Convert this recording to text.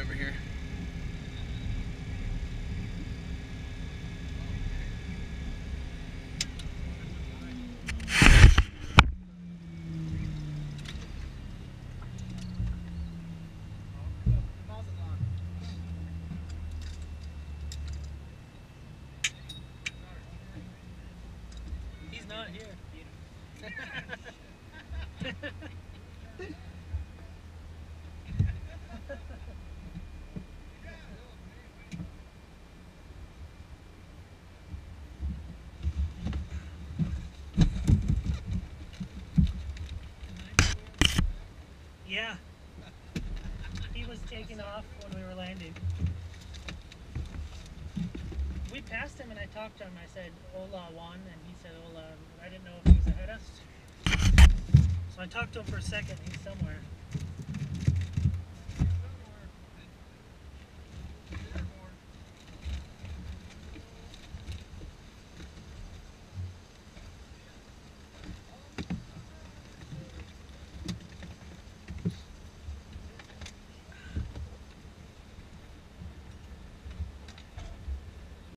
over here. He's not here. yeah. He was taking off when we were landing. We passed him and I talked to him. I said, Ola won. And he said, Ola, I didn't know if he was ahead of us. So I talked to him for a second. He's somewhere.